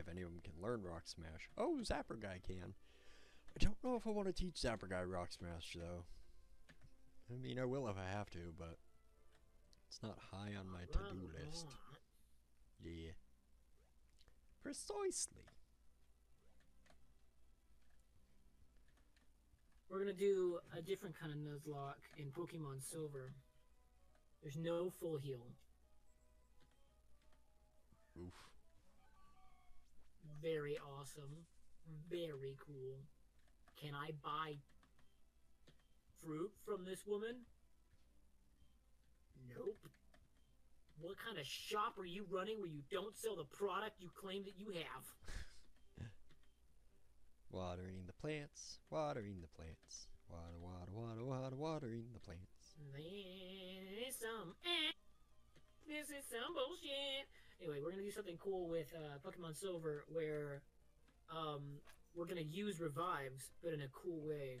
if any of them can learn Rock Smash. Oh, Zapper Guy can. I don't know if I want to teach Zapper Guy Rock Smash though. I mean, I will if I have to, but it's not high on my to-do list. Yeah. Precisely. We're gonna do a different kind of Nuzlocke in Pokemon Silver. There's no full heal. Oof. Very awesome. Very cool. Can I buy fruit from this woman? Nope. What kind of shop are you running where you don't sell the product you claim that you have? Watering the plants, watering the plants. Water, water, water, water, watering the plants. This is some. Eh, this is some bullshit. Anyway, we're gonna do something cool with uh, Pokemon Silver where um, we're gonna use revives, but in a cool way.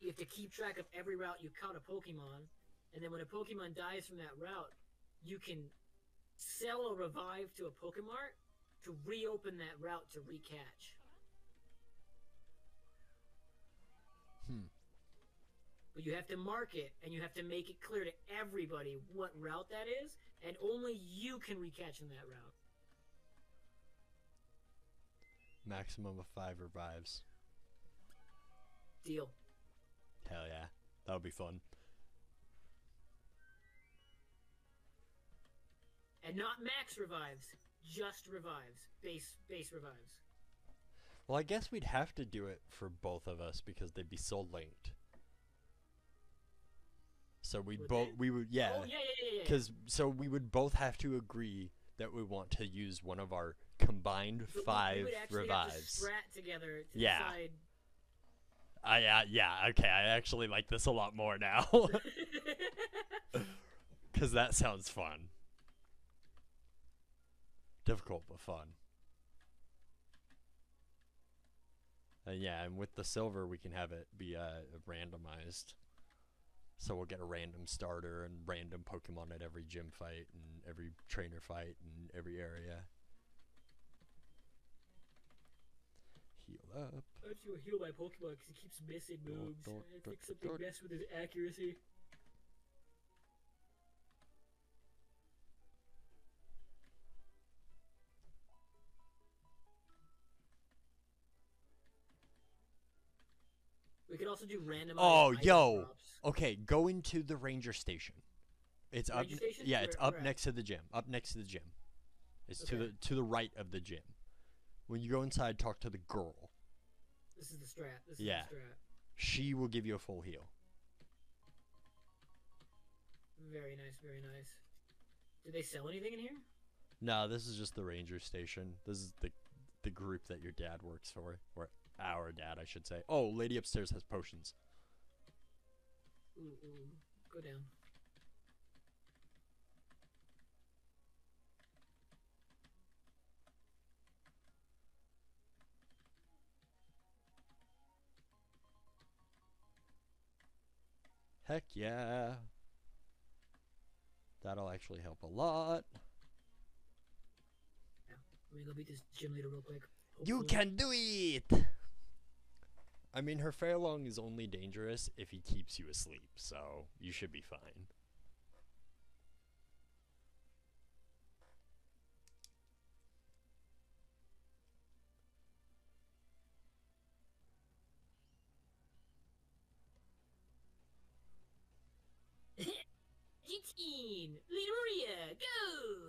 You have to keep track of every route you caught a Pokemon, and then when a Pokemon dies from that route, you can sell a revive to a Pokemart to reopen that route to recatch. Hmm. But you have to mark it and you have to make it clear to everybody what route that is, and only you can recatch in that route. Maximum of five revives. Deal. Hell yeah. That'll be fun. And not max revives, just revives. Base base revives. Well, I guess we'd have to do it for both of us because they'd be so linked. So we'd both we would yeah. Oh yeah, yeah, yeah, yeah. Because so we would both have to agree that we want to use one of our combined we- we five would actually have to revives. strat together to Yeah. decide. I uh, yeah okay. I actually like this a lot more now because that sounds fun. Difficult but fun. And yeah, and with the silver, we can have it be uh, randomized. So we'll get a random starter and random Pokemon at every gym fight and every trainer fight and every area. Heal up. I have to heal my Pokemon because he keeps missing moves. dot, I think something messed with his accuracy. We could also do randomized. Oh, yo. drops. Okay, go into the ranger station. It's up. Station? Yeah, it's up at? next to the gym. Up next to the gym. It's to the to the right of the gym. When you go inside, talk to the girl. This is the strat. This Yeah. is the strat. She will give you a full heal. Very nice, very nice. Do they sell anything in here? No, this is just the ranger station. This is the the group that your dad works for, or our dad, I should say. Oh, lady upstairs has potions. Ooh, ooh. Go down. Heck yeah. That'll actually help a lot. Let me go beat this gym leader real quick. You can do it! I mean, her Fairlong is only dangerous if he keeps you asleep, so you should be fine. G-Teen! Leoria, go!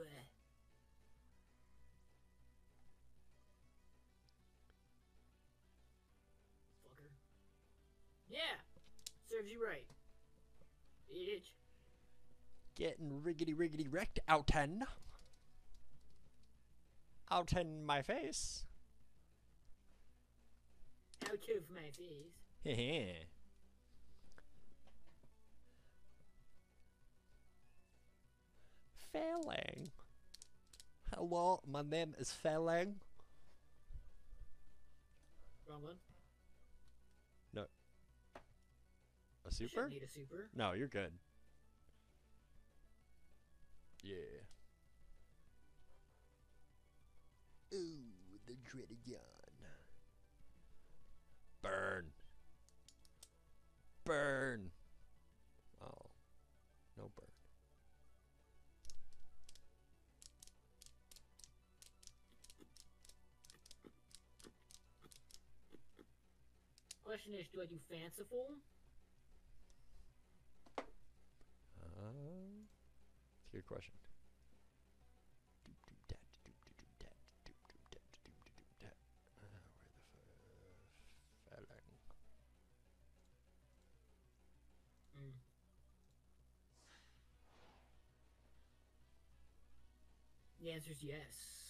Yeah! Serves you right. Bitch. Getting riggedy riggedy wrecked, Outen. Outen my face. Out of my face. Heh Failing. Hello, my name is Failing. Wrong one. A super? Need a super. No, you're good. Yeah. Ooh, the dreaded yawn. Burn. Burn. Oh, no burn. Question is, do I do fanciful? Uh, it's a good question. Where the. The answer is yes.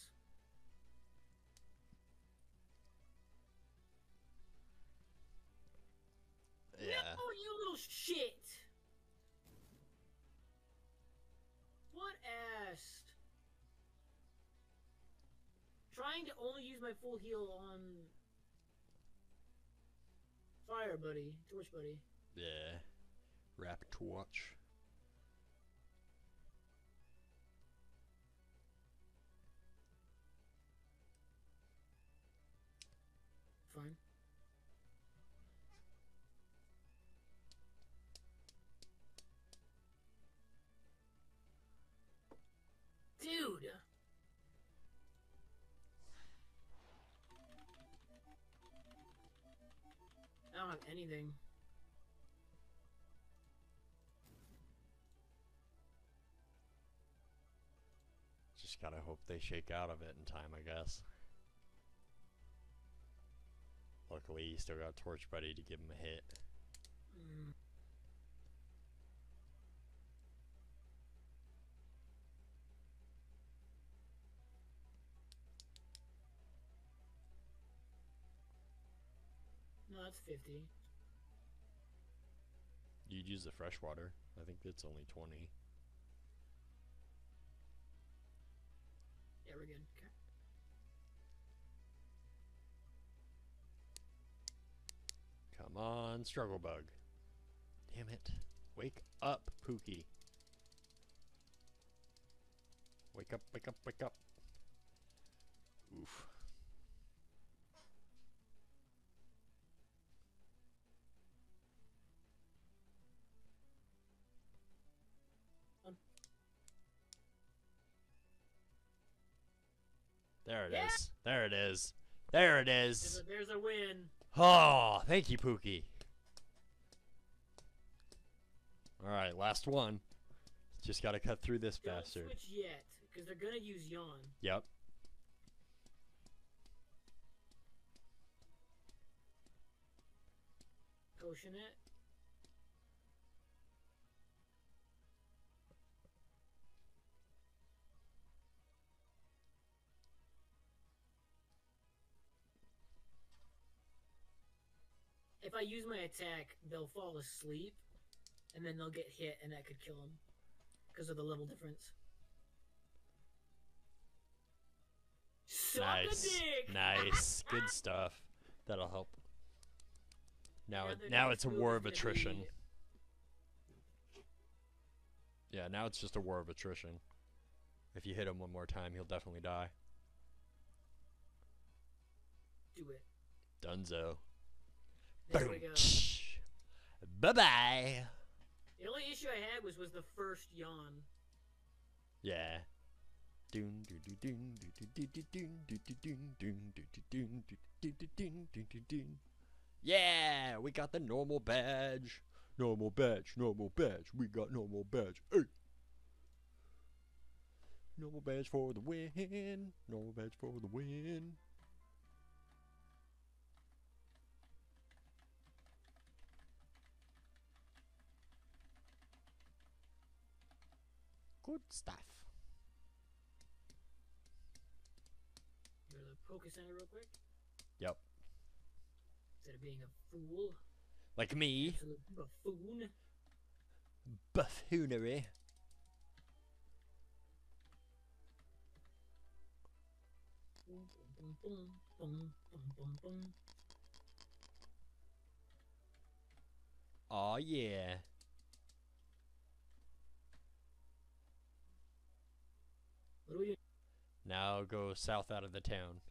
My full heal on fire, buddy, torch, buddy. Yeah. Rapid torch. I anything. Just gotta hope they shake out of it in time, I guess. Luckily, he still got Torch Buddy to give him a hit. Mm. No, that's 50. You'd use the freshwater. I think it's only 20. Yeah, we're good. Okay. Come on, Struggle Bug. Damn it. Wake up, Pookie. Wake up, wake up, wake up. Oof. There it is. Yeah. There it is. There it is. There's a, there's a win. Oh, thank you, Pookie. All right, last one. Just got to cut through this Don't bastard. switch yet, because they're gonna use yawn. Yep. It. I use my attack, they'll fall asleep, and then they'll get hit, and that could kill them because of the level difference. Suck nice. Nice. Good stuff. That'll help. Now, Yeah, now it's a war of attrition. be- Yeah, now it's just a war of attrition. If you hit him one more time, he'll definitely die. Do it. Dunzo. There we go. Bye bye. The only issue I had was was the first yawn. Yeah. Yeah, we got the normal badge. Normal badge, normal badge. We got normal badge. Hey. Normal badge for the win. Normal badge for the win. Good stuff. Go to the Poke Center real quick. Yep. Instead of being a fool, Like me, absolute buffoon. buffoonery. Boom, boom, boom, boom, boom, boom, boom. Oh yeah. What do we do? now go south out of the town.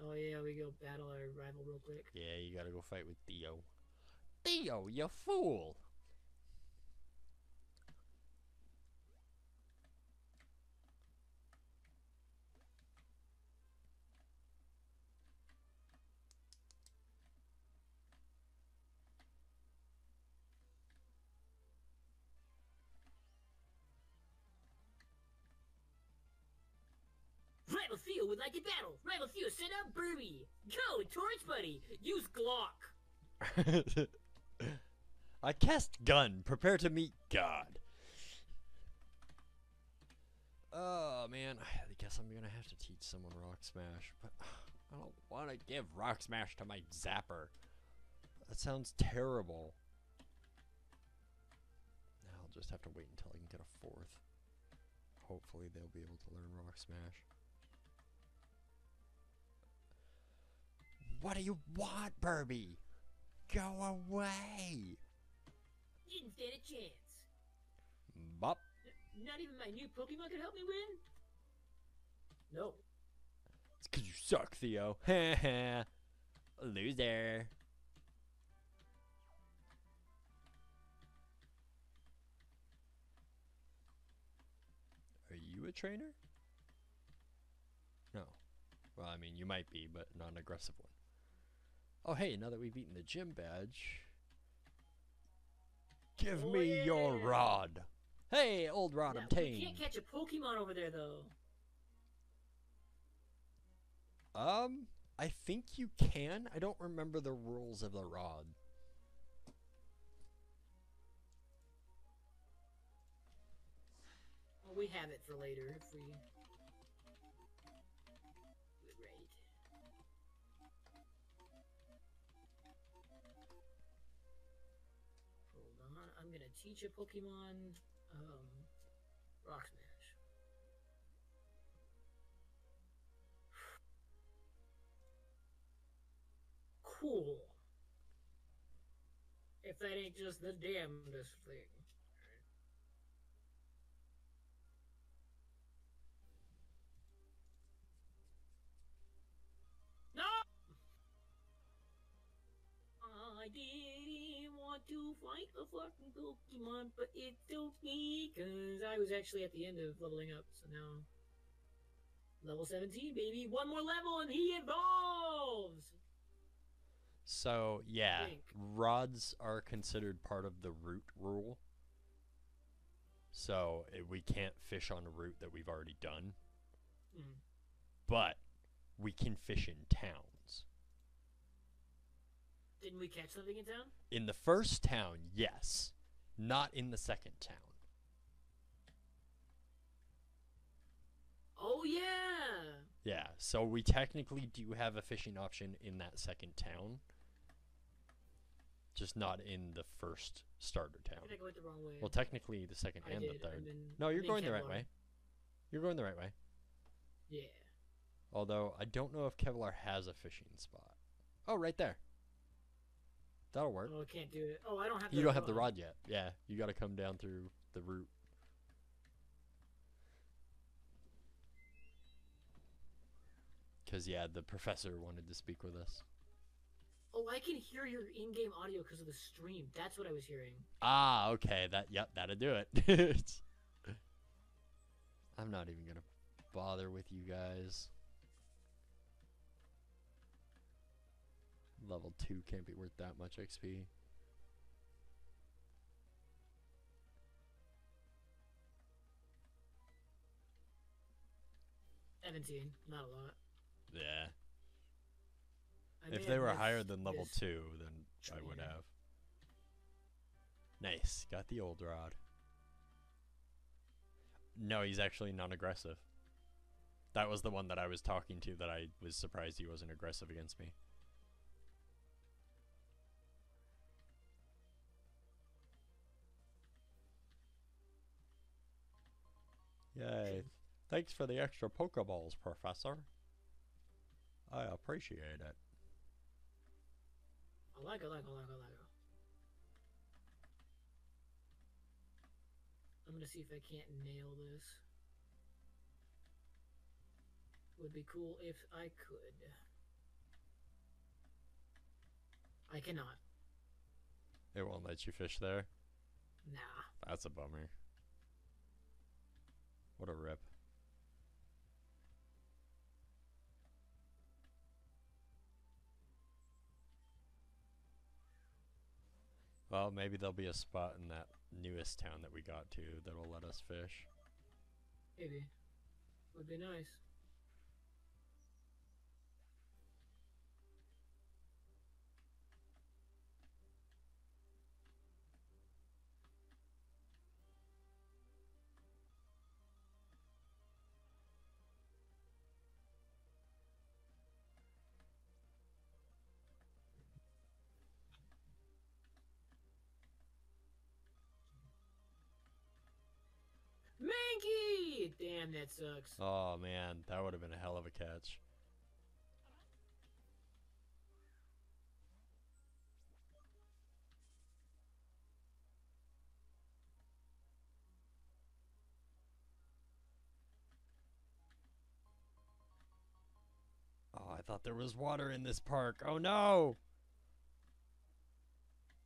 Oh yeah, we go battle our rival real quick. Yeah, you gotta go fight with Theo. Theo, you fool! Rival A battle. Rival Theo, send out Burby. Go, Torch Buddy. Use Glock. I cast gun. Prepare to meet God. Oh man, I guess I'm gonna have to teach someone Rock Smash, but I don't want to give Rock Smash to my Zapper. That sounds terrible. Now I'll just have to wait until I can get a fourth. Hopefully they'll be able to learn Rock Smash. What do you want, Burby? Go away! You Didn't stand a chance. Bop. N- not even my new Pokemon could help me win? No. It's because you suck, Theo. Heh Loser. Are you a trainer? No. Well, I mean, you might be, but not an aggressive one. Oh, hey, now that we've eaten the gym badge, give Oh, me your rod. Hey, old rod Now, we obtained. can't catch a Pokemon over there though. Um, I think you can. I don't remember the rules of the rod. Well, we have it for later if we. I'm gonna teach a Pokemon um, Rock Smash. Cool. If that ain't just the damnedest thing. Want to fight a fucking Pokemon, but it it's okay, because I was actually at the end of leveling up, so now. Level 17, baby! One more level and he evolves! So yeah, rods are considered part of the route rule. So eh, we can't fish on a route that we've already done, Mm. but we can fish in towns. Didn't we catch something in town? In the first town, yes, not in the second town. Oh, yeah! Yeah, so we technically do have a fishing option in that second town, just not in the first starter I town. think I went the wrong way. Well, technically the second I and did. the third. No, you're in going the right way. You're going the right way. Yeah. Although I don't know if Kevlar has a fishing spot. Oh, right there. That'll work. Oh, I can't do it. Oh, I don't have. You don't have the rod yet. Yeah, you got to come down through the route. Cause yeah, the professor wanted to speak with us. Oh, I can hear your in-game audio because of the stream. That's what I was hearing. Ah, okay. That yep, that'll do it. I'm not even gonna bother with you guys. Level two can't be worth that much XP. Seventeen, not a lot. Yeah. I may If they were higher than level two, then I would Yeah. have. Nice. Got the old rod. No, he's actually non aggressive. That was the one that I was talking to that I was surprised he wasn't aggressive against me. Thanks for the extra Pokeballs, Professor. I appreciate it. I like, I like, I like, I like. I'm gonna see if I can't nail this. would be cool if I could. I cannot. It won't let you fish there. Nah. That's a bummer. What a rip. Well, maybe there'll be a spot in that newest town that we got to that'll let us fish. Maybe. Would be nice. Damn, that sucks. Oh man, that would have been a hell of a catch. Oh, I thought there was water in this park. Oh no!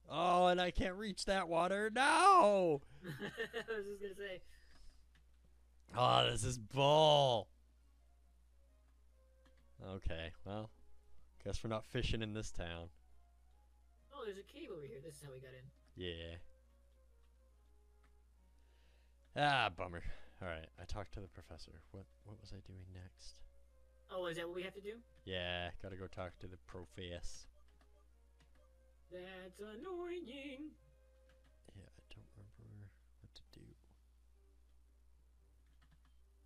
Oh, and I can't reach that water. No! I was just gonna say, Oh, this is bull. Okay, well, guess we're not fishing in this town. oh, there's a cave over here. This is how we got in. Yeah. Ah, bummer. All right, I talked to the professor. What what was I doing next? Oh, is that what we have to do? Yeah, gotta go talk to the profess. That's annoying. Yeah, I don't remember what to do.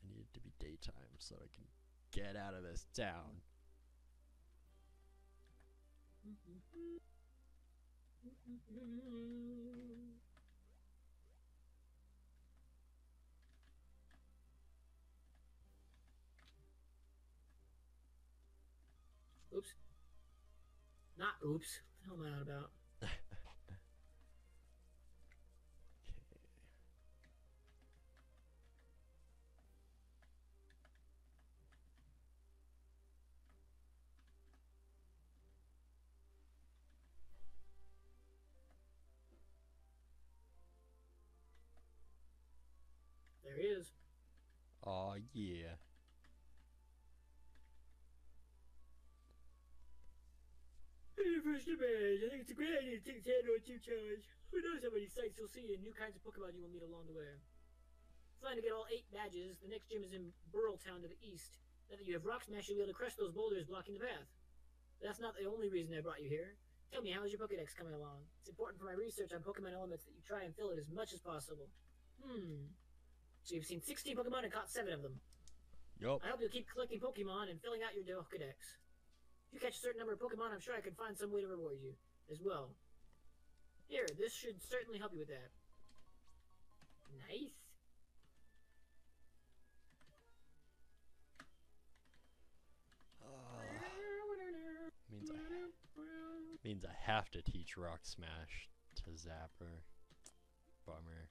I need it to be daytime so I can get out of this town. Oops. Not oops. What the hell am I on about? Yeah. First of I think it's a great idea to take the Tandor 2 challenge. Who knows how many sights you'll see and new kinds of Pokemon you will meet along the way. Flying to get all eight badges, the next gym is in Burltown to the east. Now that you have Rock Smash, you'll be able to crush those boulders blocking the path. But that's not the only reason I brought you here. Tell me, how is your Pokedex coming along? It's important for my research on Pokemon elements that you try and fill it as much as possible. Hmm. So you've seen 16 Pokemon and caught 7 of them. Yup. I hope you'll keep collecting Pokemon and filling out your Pokedex. If you catch a certain number of Pokemon, I'm sure I can find some way to reward you as well. Here, this should certainly help you with that. Nice. Uh, means I means I have to teach Rock Smash to Zapper. Bummer.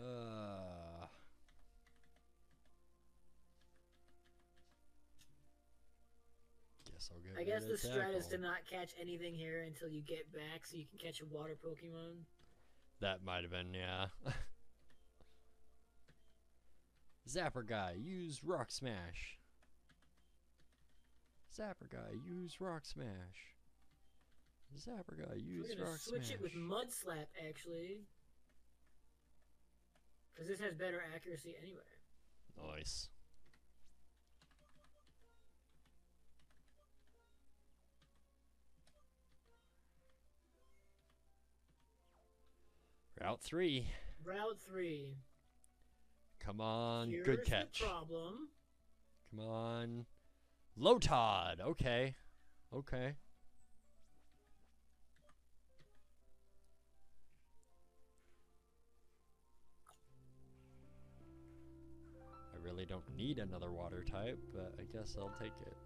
Uh. Guess I'll get I guess the of strat is to not catch anything here until you get back so you can catch a water Pokemon. That might have been, yeah. Zapper guy, use Rock Smash. Zapper guy, use Rock Smash. Zapper guy, use We're gonna Rock switch Smash. it with Mud Slap, actually. Because this has better accuracy anyway. Nice. Route three. Route 3. Come on, Here's good catch. problem. Come on. low Lotod. Okay. Okay. Need another water type, but I guess I'll take it.